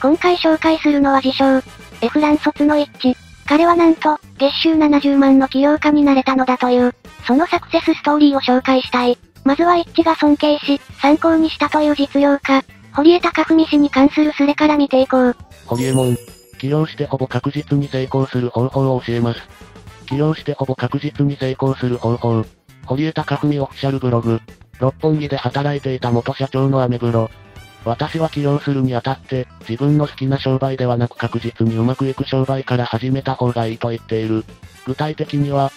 今回紹介するのは自称、エフラン卒の一致。彼はなんと、月収70万の起業家になれたのだという、そのサクセスストーリーを紹介したい。まずは一致が尊敬し、参考にしたという実業家、堀江貴文氏に関するスレから見ていこう。堀江門。起業してほぼ確実に成功する方法を教えます。起業してほぼ確実に成功する方法。堀江貴文オフィシャルブログ。六本木で働いていた元社長のアメブロ。私は起業するにあたって、自分の好きな商売ではなく確実にうまくいく商売から始めた方がいいと言っている。具体的には、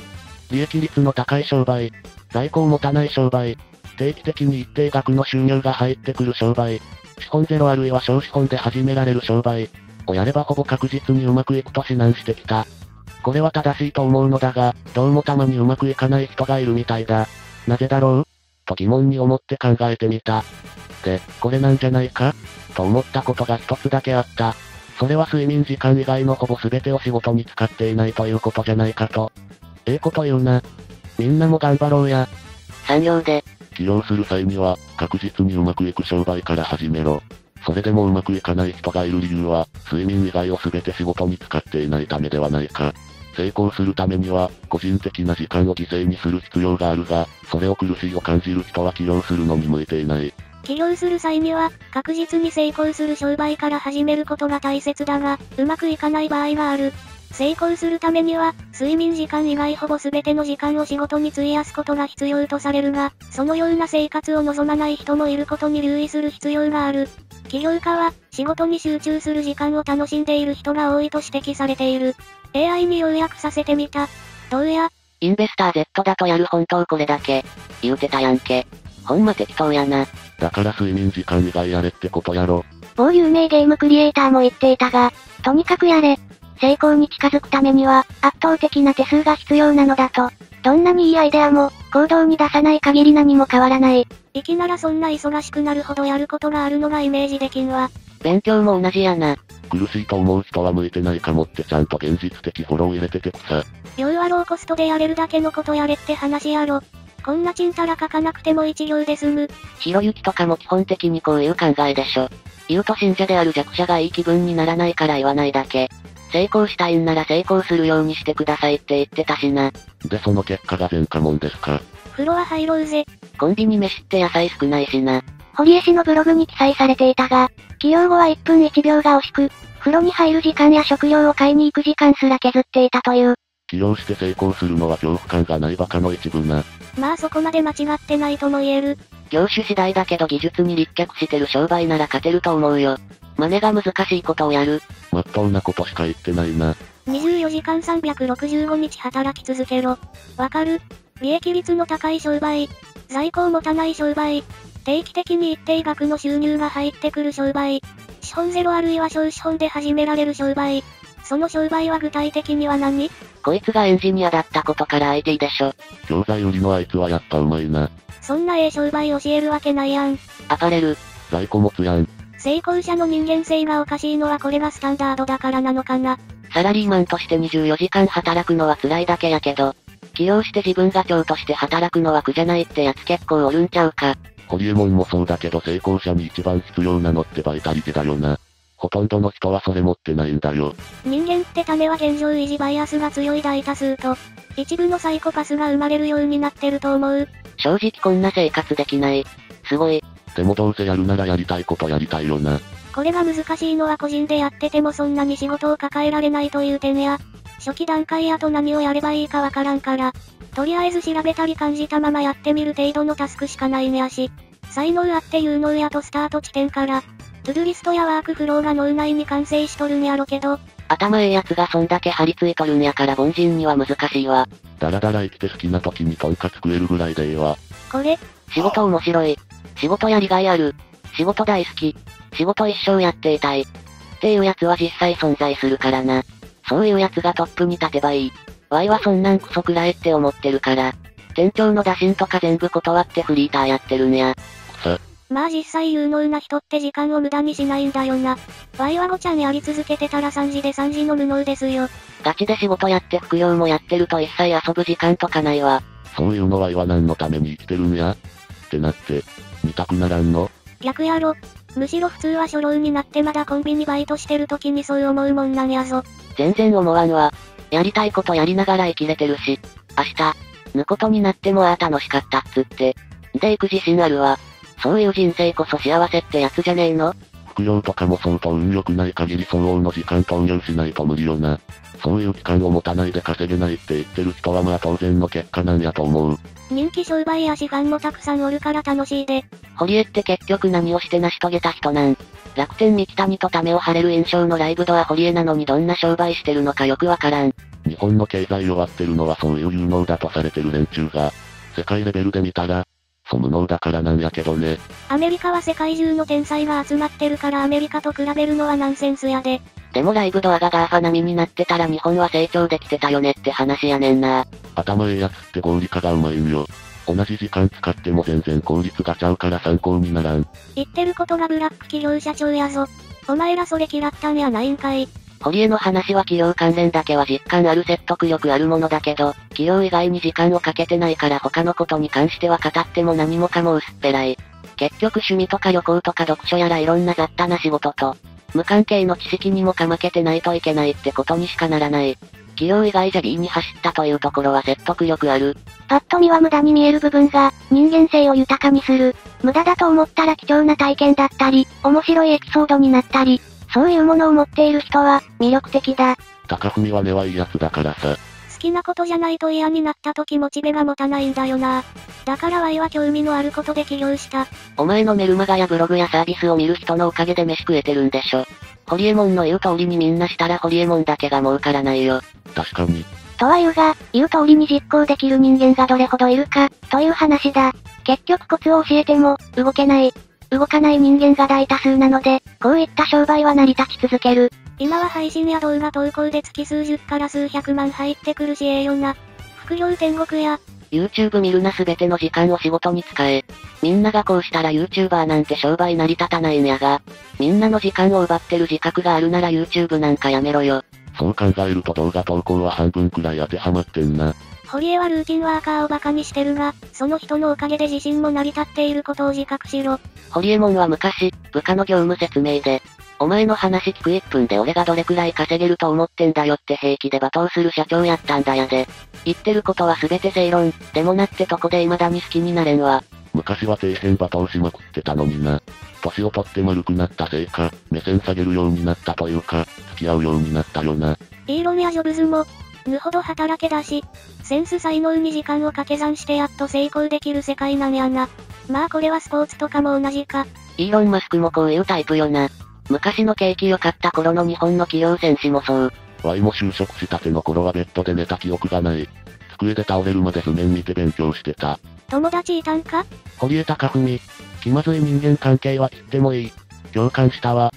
利益率の高い商売、在庫を持たない商売、定期的に一定額の収入が入ってくる商売、資本ゼロあるいは小資本で始められる商売、をやればほぼ確実にうまくいくと指南してきた。これは正しいと思うのだが、どうもたまにうまくいかない人がいるみたいだ。なぜだろう？と疑問に思って考えてみた。で、これなんじゃないか？と思ったことが一つだけあった。それは睡眠時間以外のほぼ全てを仕事に使っていないということじゃないかと。ええこと言うな。みんなも頑張ろうや。産業で。起業する際には、確実にうまくいく商売から始めろ。それでもうまくいかない人がいる理由は、睡眠以外を全て仕事に使っていないためではないか。成功するためには、個人的な時間を犠牲にする必要があるが、それを苦しいを感じる人は起業するのに向いていない。起業する際には、確実に成功する商売から始めることが大切だが、うまくいかない場合がある。成功するためには、睡眠時間以外ほぼ全ての時間を仕事に費やすことが必要とされるが、そのような生活を望まない人もいることに留意する必要がある。起業家は、仕事に集中する時間を楽しんでいる人が多いと指摘されている。AI に要約させてみた。どうや？インベスター Z だとやる本当これだけ。言うてたやんけ。ほんま適当やな。だから睡眠時間以外やれってことやろ。某有名ゲームクリエイターも言っていたが、とにかくやれ。成功に近づくためには、圧倒的な手数が必要なのだと。どんなにいいアイデアも、行動に出さない限り何も変わらない。息ならそんな忙しくなるほどやることがあるのがイメージできんわ。勉強も同じやな。苦しいと思う人は向いてないかもってちゃんと現実的フォロー入れててくさ。要はローコストでやれるだけのことやれって話やろ。こんなちんたら書かなくても一行で済む。ひろゆきとかも基本的にこういう考えでしょ。言うと信者である弱者がいい気分にならないから言わないだけ。成功したいんなら成功するようにしてくださいって言ってたしな。でその結果が前科もんですか。風呂は入ろうぜ。コンビニ飯って野菜少ないしな。堀江氏のブログに記載されていたが、起用後は1分1秒が惜しく、風呂に入る時間や食料を買いに行く時間すら削っていたという。起業して成功するのは恐怖感がないバカの一部な。まあそこまで間違ってないとも言える。業種次第だけど技術に立脚してる商売なら勝てると思うよ。真似が難しいことをやる。まっとうなことしか言ってないな。24時間365日働き続けろ。わかる？利益率の高い商売。在庫を持たない商売。定期的に一定額の収入が入ってくる商売。資本ゼロあるいは小資本で始められる商売。その商売は具体的には何？こいつがエンジニアだったことから IT でしょ。教材売りのあいつはやっぱうまいな。そんなええ商売教えるわけないやん。アパレル。在庫持つやん。成功者の人間性がおかしいのはこれがスタンダードだからなのかな。サラリーマンとして24時間働くのは辛いだけやけど、起業して自分が長として働くのは苦じゃないってやつ結構おるんちゃうか。ホリエモンもそうだけど成功者に一番必要なのってバイタリティだよな。ほとんどの人はそれ持ってないんだよ。人間って種は現状維持バイアスが強い大多数と、一部のサイコパスが生まれるようになってると思う。正直こんな生活できない。すごい。でもどうせやるならやりたいことやりたいよな。これが難しいのは個人でやっててもそんなに仕事を抱えられないという点や、初期段階やと何をやればいいかわからんから、とりあえず調べたり感じたままやってみる程度のタスクしかないんやし、才能あって有能やとスタート地点から、トゥドゥリストやワークフローが脳内に完成しとるんやろけど、頭ええやつがそんだけ張り付いとるんやから凡人には難しいわ。だらだら生きて好きな時にトンカツ食えるぐらいでええわ。これ、仕事面白い。仕事やりがいある。仕事大好き。仕事一生やっていたい。っていうやつは実際存在するからな。そういうやつがトップに立てばいい。ワイはそんなんクソくらえって思ってるから。店長の打診とか全部断ってフリーターやってるんや。さ。まあ実際有能な人って時間を無駄にしないんだよな。ワイはごちゃんやり続けてたら3時で3時の無能ですよ。ガチで仕事やって副業もやってると一切遊ぶ時間とかないわ。そういうのワイは何のために生きてるんや？ってなって、見たくならんの？逆やろ。むしろ普通は初老になってまだコンビニバイトしてる時にそう思うもんなんやぞ。全然思わんわ。やりたいことやりながら生きれてるし、明日、ぬことになってもああ楽しかったっつって。で行く自信あるわ。そういう人生こそ幸せってやつじゃねえの？副業とかも相当運良くない限り相応の時間投入しないと無理よな。そういう期間を持たないで稼げないって言ってる人はまあ当然の結果なんやと思う。人気商売や志願もたくさんおるから楽しいで。堀江って結局何をして成し遂げた人なん？楽天三木谷とためを張れる印象のライブドア堀江なのにどんな商売してるのかよくわからん。日本の経済弱ってるのはそういう有能だとされてる連中が、世界レベルで見たら、そ無能だからなんやけどね。アメリカは世界中の天才が集まってるからアメリカと比べるのはナンセンスやで。でもライブドアがガーファ並みになってたら日本は成長できてたよねって話やねんな。頭ええやつって合理化がうまいんよ。同じ時間使っても全然効率がちゃうから参考にならん。言ってることがブラック企業社長やぞ。お前らそれ嫌ったんやないんかい。堀江の話は企業関連だけは実感ある説得力あるものだけど、企業以外に時間をかけてないから他のことに関しては語っても何もかも薄っぺらい。結局趣味とか旅行とか読書やらいろんな雑多な仕事と、無関係の知識にもかまけてないといけないってことにしかならない。企業以外じゃ B に走ったというところは説得力ある。パッと見は無駄に見える部分が、人間性を豊かにする。無駄だと思ったら貴重な体験だったり、面白いエピソードになったり、そういうものを持っている人は、魅力的だ。高文は根はいいやつだからさ。好きなことじゃないと嫌になった時モチベが持たないんだよな。だからワイは興味のあることで起業した。お前のメルマガやブログやサービスを見る人のおかげで飯食えてるんでしょ。ホリエモンの言う通りにみんなしたらホリエモンだけが儲からないよ。確かに。とは言うが、言う通りに実行できる人間がどれほどいるか、という話だ。結局コツを教えても、動けない。動かない人間が大多数なので、こういった商売は成り立ち続ける。今は配信や動画投稿で月数十から数百万入ってくるしええよな。副業天国や、YouTube 見るなすべての時間を仕事に使え。みんながこうしたら YouTuber なんて商売成り立たないんやが、みんなの時間を奪ってる自覚があるなら YouTube なんかやめろよ。そう考えると動画投稿は半分くらい当てはまってんな。堀江はルーティンワーカーをバカにしてるが、その人のおかげで自身も成り立っていることを自覚しろ。ホリエモンは昔、部下の業務説明で、お前の話聞く1分で俺がどれくらい稼げると思ってんだよって平気で罵倒する社長やったんだやで。言ってることは全て正論、でもなってとこで未だに好きになれんわ。昔は底辺罵倒しまくってたのにな。年を取って丸くなったせいか、目線下げるようになったというか、付き合うようになったよな。イーロンやジョブズも、ぬほど働けだし、センス才能に時間を掛け算してやっと成功できる世界なんやな。まあこれはスポーツとかも同じか。イーロン・マスクもこういうタイプよな。昔の景気良かった頃の日本の企業戦士もそう。Y も就職したての頃はベッドで寝た記憶がない。机で倒れるまで譜面見て勉強してた。友達いたんか堀江貴文。気まずい人間関係は切ってもいい。共感したわ。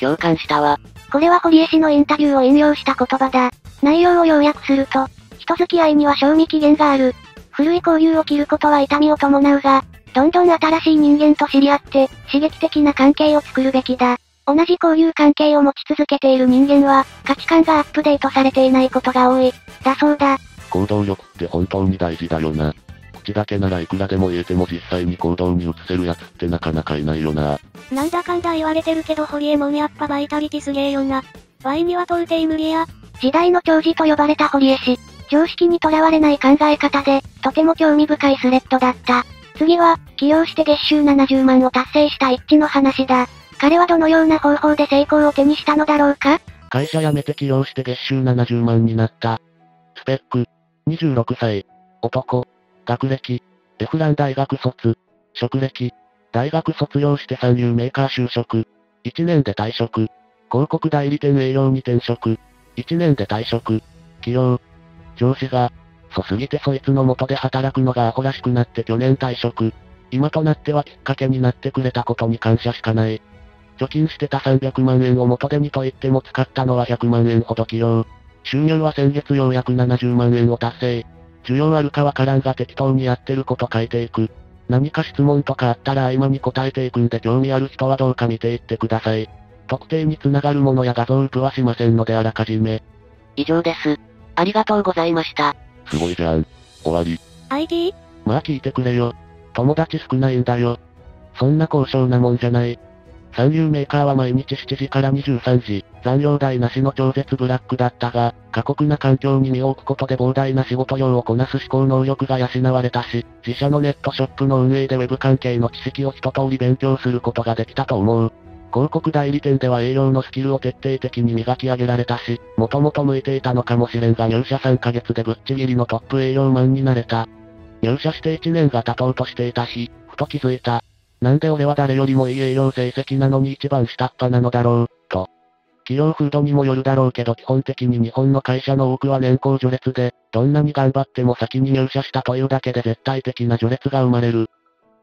共感したわ。これは堀江氏のインタビューを引用した言葉だ。内容を要約すると、人付き合いには賞味期限がある。古い交流を切ることは痛みを伴うが、どんどん新しい人間と知り合って、刺激的な関係を作るべきだ。同じ交友関係を持ち続けている人間は、価値観がアップデートされていないことが多い。だそうだ。行動力って本当に大事だよな。口だけならいくらでも言えても実際に行動に移せるやつってなかなかいないよな。なんだかんだ言われてるけどホリエモンやっぱバイタリティすげえよな。ワイには到底無理や。時代の寵児と呼ばれた堀江氏。常識にとらわれない考え方で、とても興味深いスレッドだった。次は、起業して月収70万を達成した一致の話だ。彼はどのような方法で成功を手にしたのだろうか？会社辞めて起業して月収70万になった。スペック。26歳。男。学歴。エフラン大学卒。職歴。大学卒業して三流メーカー就職。1年で退職。広告代理店営業に転職。1年で退職。起業。上司が、そすぎてそいつの元で働くのがアホらしくなって去年退職。今となってはきっかけになってくれたことに感謝しかない。貯金してた300万円を元手にと言っても使ったのは100万円ほど起用。収入は先月ようやく70万円を達成。需要あるかわからんが適当にやってること書いていく。何か質問とかあったら合間に答えていくんで興味ある人はどうか見ていってください。特定につながるものや画像ウプはしませんのであらかじめ。以上です。ありがとうございました。すごいじゃん。終わり。ID? まあ聞いてくれよ。友達少ないんだよ。そんな高尚なもんじゃない。三流メーカーは毎日7時から23時、残業代なしの超絶ブラックだったが、過酷な環境に身を置くことで膨大な仕事量をこなす思考能力が養われたし、自社のネットショップの運営でウェブ関係の知識を一通り勉強することができたと思う。広告代理店では営業のスキルを徹底的に磨き上げられたし、もともと向いていたのかもしれんが入社3ヶ月でぶっちぎりのトップ営業マンになれた。入社して1年が経とうとしていた日、ふと気づいた。なんで俺は誰よりもいい営業成績なのに一番下っ端なのだろう、と。企業風土にもよるだろうけど基本的に日本の会社の多くは年功序列で、どんなに頑張っても先に入社したというだけで絶対的な序列が生まれる。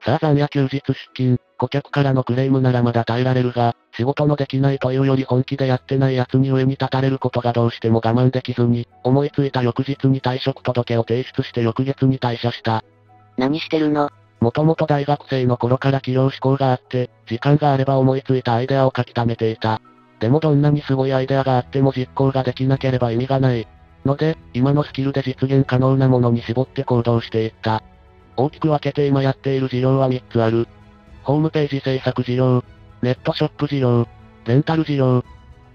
さあ残や休日出勤、顧客からのクレームならまだ耐えられるが、仕事のできないというより本気でやってない奴に上に立たれることがどうしても我慢できずに、思いついた翌日に退職届を提出して翌月に退社した。何してるの？もともと大学生の頃から起業志向があって、時間があれば思いついたアイデアを書き溜めていた。でもどんなにすごいアイデアがあっても実行ができなければ意味がない。ので、今のスキルで実現可能なものに絞って行動していった。大きく分けて今やっている事業は3つある。ホームページ制作事業、ネットショップ事業、レンタル事業。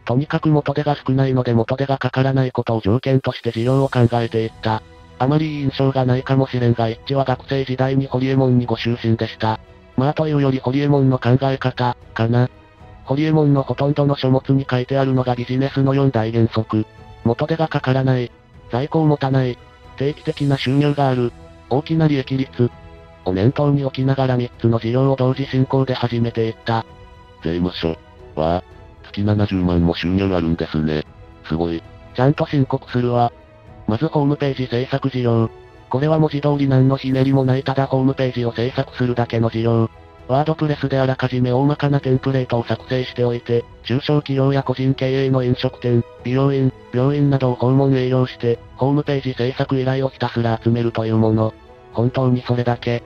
とにかく元手が少ないので元手がかからないことを条件として事業を考えていった。あまりいい印象がないかもしれんが一致は学生時代にホリエモンにご就寝でした。まあというよりホリエモンの考え方、かな。ホリエモンのほとんどの書物に書いてあるのがビジネスの4大原則。元手がかからない。在庫を持たない。定期的な収入がある。大きな利益率。を念頭に置きながら3つの事業を同時進行で始めていった。税務署。は、月70万も収入あるんですね。すごい。ちゃんと申告するわ。まずホームページ制作事業。これは文字通り何のひねりもないただホームページを制作するだけの事業。ワードプレスであらかじめ大まかなテンプレートを作成しておいて、中小企業や個人経営の飲食店、美容院、病院などを訪問営業して、ホームページ制作依頼をひたすら集めるというもの。本当にそれだけ。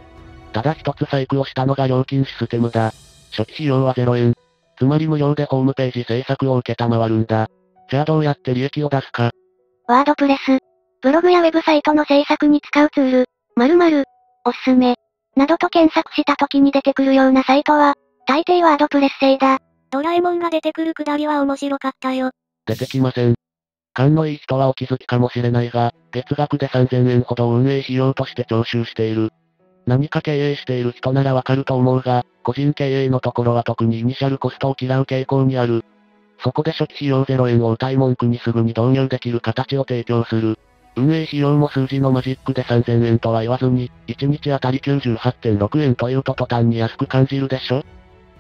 ただ一つ細工をしたのが料金システムだ。初期費用は0円。つまり無料でホームページ制作を受けたまわるんだ。じゃあどうやって利益を出すか。ワードプレス、ブログやウェブサイトの制作に使うツール、〇〇、おすすめ、などと検索した時に出てくるようなサイトは、大抵ワードプレス製だ。ドラえもんが出てくるくだりは面白かったよ。出てきません。勘のいい人はお気づきかもしれないが、月額で3000円ほど運営費用として徴収している。何か経営している人ならわかると思うが、個人経営のところは特にイニシャルコストを嫌う傾向にある。そこで初期費用0円を歌い文句にすぐに導入できる形を提供する。運営費用も数字のマジックで3000円とは言わずに、1日あたり98.6円というと途端に安く感じるでしょ？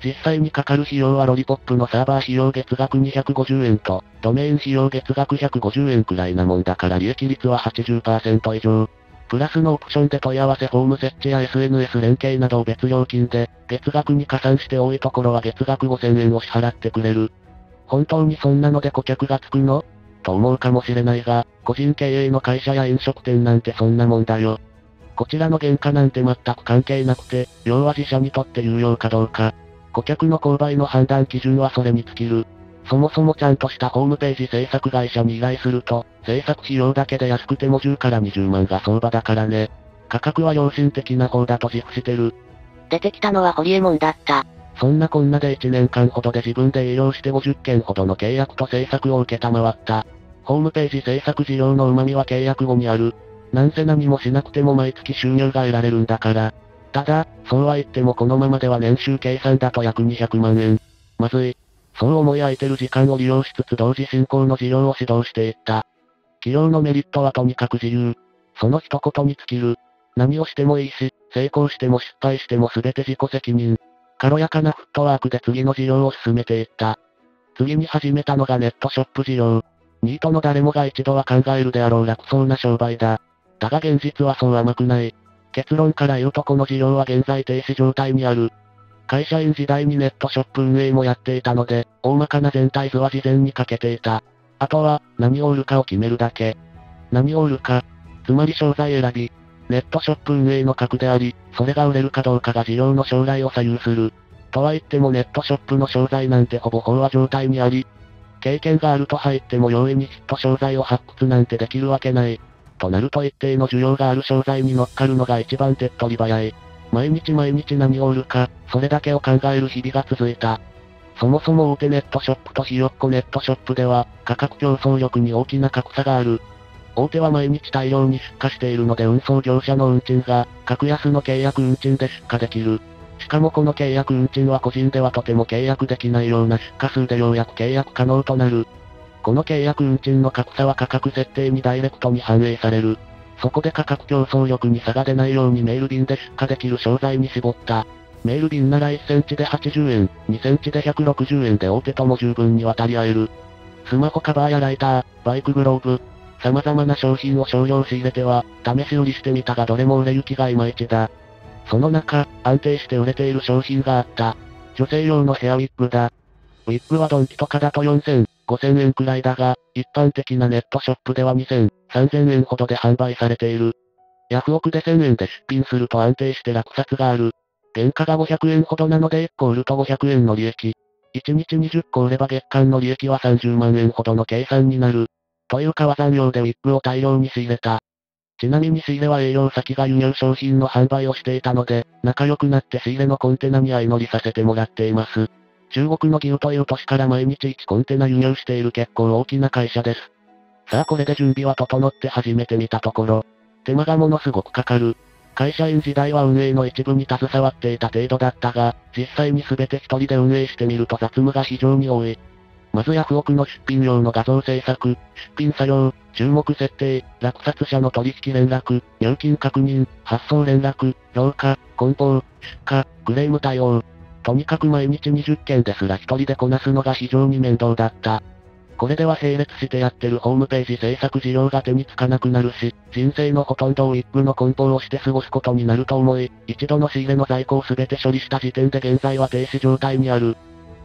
実際にかかる費用はロリポップのサーバー費用月額250円と、ドメイン費用月額150円くらいなもんだから利益率は80%以上。プラスのオプションで問い合わせフォーム設置や SNS 連携などを別料金で、月額に加算して多いところは月額5000円を支払ってくれる。本当にそんなので顧客がつくの？と思うかもしれないが、個人経営の会社や飲食店なんてそんなもんだよ。こちらの原価なんて全く関係なくて、要は自社にとって有用かどうか。顧客の購買の判断基準はそれに尽きる。そもそもちゃんとしたホームページ制作会社に依頼すると、制作費用だけで安くても10から20万が相場だからね。価格は良心的な方だと自負してる。出てきたのはホリエモンだった。そんなこんなで1年間ほどで自分で営業して50件ほどの契約と制作を受けたまわった。ホームページ制作事業の旨味は契約後にある。なんせ何もしなくても毎月収入が得られるんだから。ただ、そうは言ってもこのままでは年収計算だと約200万円。まずい。そう思い空いてる時間を利用しつつ同時進行の事業を指導していった。企業のメリットはとにかく自由。その一言に尽きる。何をしてもいいし、成功しても失敗しても全て自己責任。軽やかなフットワークで次の事業を進めていった。次に始めたのがネットショップ事業。ニートの誰もが一度は考えるであろう楽そうな商売だ。だが現実はそう甘くない。結論から言うとこの事業は現在停止状態にある。会社員時代にネットショップ運営もやっていたので、大まかな全体図は事前にかけていた。あとは、何を売るかを決めるだけ。何を売るか。つまり商材選び。ネットショップ運営の核であり、それが売れるかどうかが事業の将来を左右する。とは言ってもネットショップの商材なんてほぼ飽和状態にあり、経験があると入っても容易にヒット商材を発掘なんてできるわけない。となると一定の需要がある商材に乗っかるのが一番手っ取り早い。毎日毎日何を売るか、それだけを考える日々が続いた。そもそも大手ネットショップとひよっこネットショップでは、価格競争力に大きな格差がある。大手は毎日大量に出荷しているので運送業者の運賃が、格安の契約運賃で出荷できる。しかもこの契約運賃は個人ではとても契約できないような出荷数でようやく契約可能となる。この契約運賃の格差は価格設定にダイレクトに反映される。そこで価格競争力に差が出ないようにメール便で出荷できる商材に絞った。メール便なら1センチで80円、2センチで160円で大手とも十分に渡り合える。スマホカバーやライター、バイクグローブ、様々な商品を少量仕入れては、試し売りしてみたがどれも売れ行きがいまいちだ。その中、安定して売れている商品があった。女性用のヘアウィッグだ。ウィッグはドンキとかだと4000、5000円くらいだが、一般的なネットショップでは2000、3000円ほどで販売されている。ヤフオクで1000円で出品すると安定して落札がある。原価が500円ほどなので1個売ると500円の利益。1日20個売れば月間の利益は30万円ほどの計算になる。という川残用でウィッグを大量に仕入れた。ちなみに仕入れは営業先が輸入商品の販売をしていたので、仲良くなって仕入れのコンテナに相乗りさせてもらっています。中国の義烏という都市から毎日1コンテナ輸入している結構大きな会社です。さあこれで準備は整って始めてみたところ、手間がものすごくかかる。会社員時代は運営の一部に携わっていた程度だったが、実際に全て一人で運営してみると雑務が非常に多い。まずヤフオクの出品用の画像制作、出品作業、注目設定、落札者の取引連絡、入金確認、発送連絡、評価、梱包、出荷、クレーム対応。とにかく毎日20件ですら一人でこなすのが非常に面倒だった。これでは並列してやってるホームページ制作事業が手につかなくなるし、人生のほとんどをウィッグの梱包をして過ごすことになると思い、一度の仕入れの在庫を全て処理した時点で現在は停止状態にある。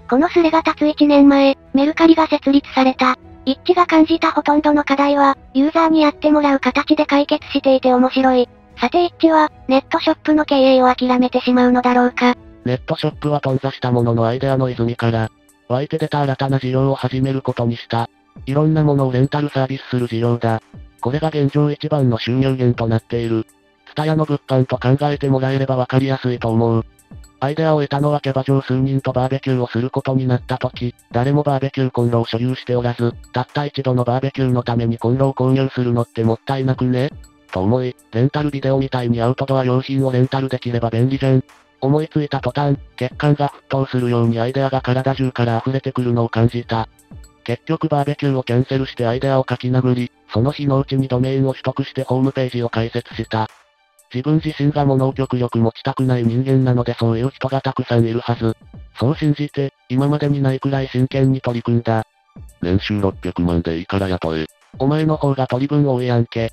このスレが立つ1年前、メルカリが設立された。一致が感じたほとんどの課題は、ユーザーにやってもらう形で解決していて面白い。さて一致は、ネットショップの経営を諦めてしまうのだろうか。ネットショップは頓挫したもののアイデアの泉から、湧いて出た新たな事業を始めることにした。いろんなものをレンタルサービスする事業だ。これが現状一番の収入源となっている。ツタヤの物販と考えてもらえればわかりやすいと思う。アイデアを得たのはキャバ嬢数人とバーベキューをすることになった時、誰もバーベキューコンロを所有しておらず、たった一度のバーベキューのためにコンロを購入するのってもったいなくね？と思い、レンタルビデオみたいにアウトドア用品をレンタルできれば便利じゃん。思いついた途端、血管が沸騰するようにアイデアが体中から溢れてくるのを感じた。結局バーベキューをキャンセルしてアイデアを書き殴り、その日のうちにドメインを取得してホームページを開設した。自分自身が物を極力持ちたくない人間なのでそういう人がたくさんいるはず。そう信じて、今までにないくらい真剣に取り組んだ。年収600万でいいから雇え。お前の方が取り分多いやんけ。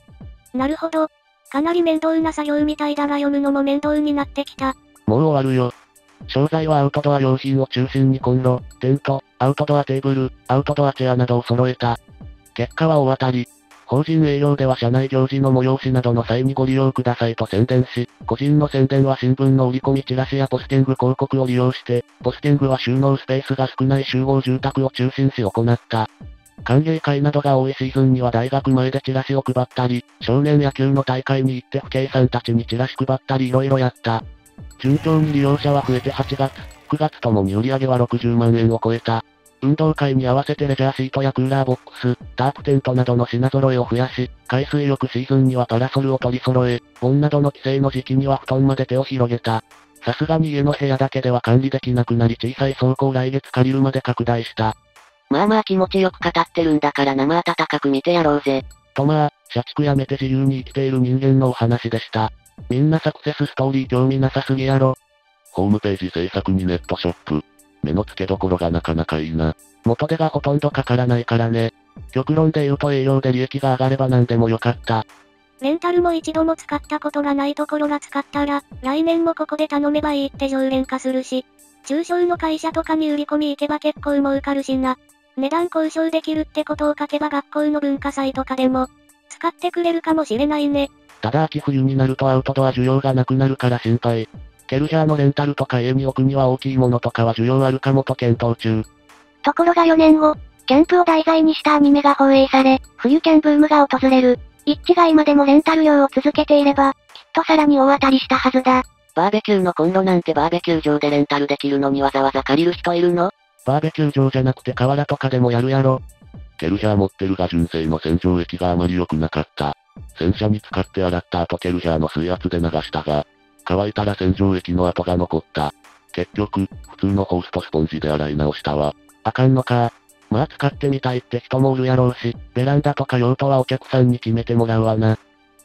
なるほど。かなり面倒な作業みたいだが読むのも面倒になってきた。もう終わるよ。商材はアウトドア用品を中心にコンロ、テント、アウトドアテーブル、アウトドアチェアなどを揃えた。結果は大当たり。法人営業では社内行事の催しなどの際にご利用くださいと宣伝し、個人の宣伝は新聞の売り込みチラシやポスティング広告を利用して、ポスティングは収納スペースが少ない集合住宅を中心し行った。歓迎会などが多いシーズンには大学前でチラシを配ったり、少年野球の大会に行って不景さんたちにチラシ配ったり色々やった。順調に利用者は増えて8月、9月ともに売り上げは60万円を超えた。運動会に合わせてレジャーシートやクーラーボックス、タープテントなどの品揃えを増やし、海水浴シーズンにはパラソルを取り揃え、盆などの規制の時期には布団まで手を広げた。さすがに家の部屋だけでは管理できなくなり小さい倉庫を来月借りるまで拡大した。まあまあ気持ちよく語ってるんだから生温かく見てやろうぜ。とまあ、社畜やめて自由に生きている人間のお話でした。みんなサクセスストーリー興味なさすぎやろ。ホームページ制作にネットショップ。目の付けどころがなかなかいいな。元手がほとんどかからないからね。極論で言うと営業で利益が上がれば何でもよかった。レンタルも一度も使ったことがないところが使ったら、来年もここで頼めばいいって常連化するし、中小の会社とかに売り込み行けば結構儲かるしな。値段交渉できるってことを書けば学校の文化祭とかでも、使ってくれるかもしれないね。ただ秋冬になるとアウトドア需要がなくなるから心配。ケルヒャーのレンタルとか家に置くには大きいものとかは需要あるかもと検討中。ところが4年後、キャンプを題材にしたアニメが放映され、冬キャンブームが訪れる。一致が今でもレンタル用を続けていれば、きっとさらに大当たりしたはずだ。バーベキューのコンロなんてバーベキュー場でレンタルできるのにわざわざ借りる人いるの？バーベキュー場じゃなくて河原とかでもやるやろ。ケルヒャー持ってるが純正の洗浄液があまり良くなかった。洗車に使って洗った後ケルヒャーの水圧で流したが、乾いたら洗浄液の跡が残った。結局、普通のホースとスポンジで洗い直したわ。あかんのか。まあ使ってみたいって人もおるやろうし、ベランダとか用途はお客さんに決めてもらうわな。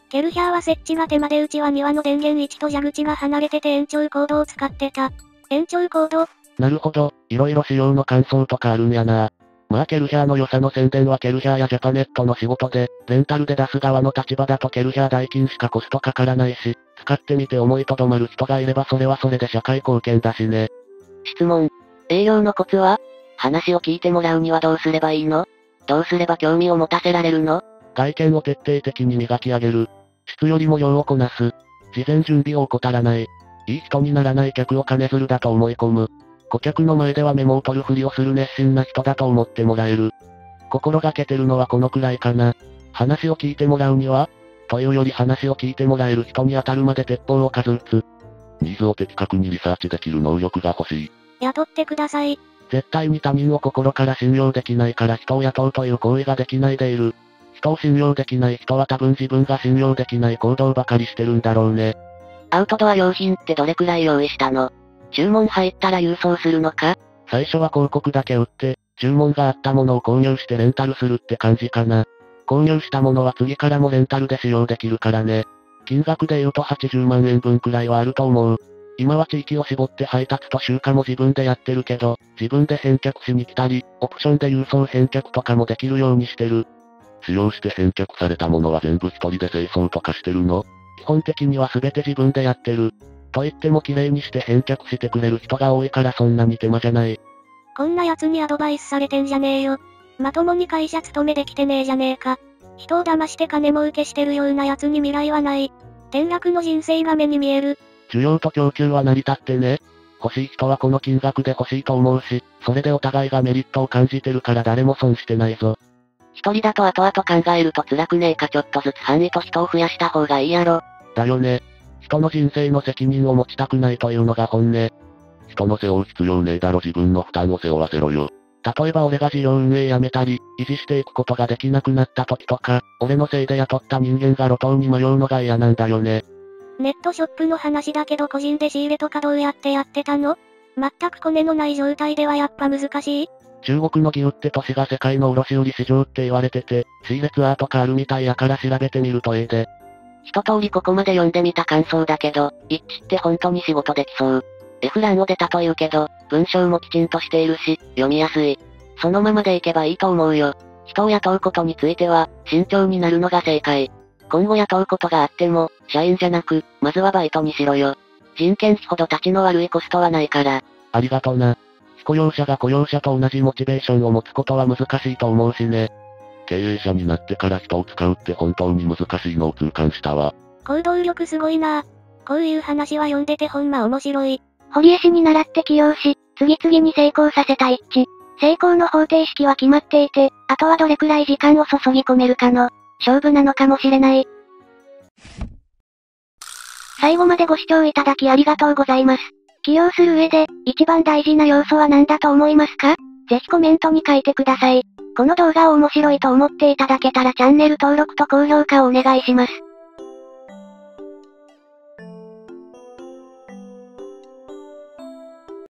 ケルヒャーは設置が手間でうちは庭の電源位置と蛇口が離れてて延長コードを使ってた。延長コード？なるほど、いろいろ仕様の感想とかあるんやな。まあケルヒャーの良さの宣伝はケルヒャーやジャパネットの仕事で、レンタルで出す側の立場だとケルヒャー代金しかコストかからないし、使ってみて思いとどまる人がいればそれはそれで社会貢献だしね。質問。営業のコツは？話を聞いてもらうにはどうすればいいの？どうすれば興味を持たせられるの？外見を徹底的に磨き上げる。質よりも量をこなす。事前準備を怠らない。いい人にならない客を金づるだと思い込む。顧客の前ではメモを取るふりをする熱心な人だと思ってもらえる。心がけてるのはこのくらいかな。話を聞いてもらうにはというより話を聞いてもらえる人に当たるまで鉄砲を数打つ。ニーズを的確にリサーチできる能力が欲しい。雇ってください。絶対に他人を心から信用できないから人を雇うという行為ができないでいる。人を信用できない人は多分自分が信用できない行動ばかりしてるんだろうね。アウトドア用品ってどれくらい用意したの？注文入ったら郵送するのか？最初は広告だけ売って、注文があったものを購入してレンタルするって感じかな。購入したものは次からもレンタルで使用できるからね。金額で言うと80万円分くらいはあると思う。今は地域を絞って配達と集荷も自分でやってるけど、自分で返却しに来たり、オプションで郵送返却とかもできるようにしてる。使用して返却されたものは全部一人で清掃とかしてるの？基本的には全て自分でやってる。と言っても綺麗にして返却してくれる人が多いからそんなに手間じゃない。こんな奴にアドバイスされてんじゃねえよ。まともに会社勤めできてねえじゃねえか。人を騙して金儲けしてるような奴に未来はない。転落の人生が目に見える。需要と供給は成り立ってね。欲しい人はこの金額で欲しいと思うし、それでお互いがメリットを感じてるから誰も損してないぞ。一人だと後々考えると辛くねえかちょっとずつ範囲と人を増やした方がいいやろ。だよね。人の人生の責任を持ちたくないというのが本音。人の背負う必要ねえだろ自分の負担を背負わせろよ。例えば俺が事業運営やめたり、維持していくことができなくなった時とか、俺のせいで雇った人間が路頭に迷うのが嫌なんだよね。ネットショップの話だけど個人で仕入れとかどうやってやってたの？全くコネのない状態ではやっぱ難しい？中国の義烏って都市が世界の卸売市場って言われてて、仕入れツアーとかあるみたいやから調べてみるとええで。一通りここまで読んでみた感想だけど、一致って本当に仕事できそう。F 欄を出たというけど、文章もきちんとしているし、読みやすい。そのままでいけばいいと思うよ。人を雇うことについては、慎重になるのが正解。今後雇うことがあっても、社員じゃなく、まずはバイトにしろよ。人件費ほど立ちの悪いコストはないから。ありがとな。非雇用者が雇用者と同じモチベーションを持つことは難しいと思うしね。経営者になってから人を使うって本当に難しいのを痛感したわ。行動力すごいなこういう話は読んでてほんま面白い。堀江氏に習って起用し、次々に成功させた一致。成功の方程式は決まっていて、あとはどれくらい時間を注ぎ込めるかの、勝負なのかもしれない。最後までご視聴いただきありがとうございます。起用する上で、一番大事な要素は何だと思いますか？ぜひコメントに書いてください。この動画を面白いと思っていただけたらチャンネル登録と高評価をお願いします。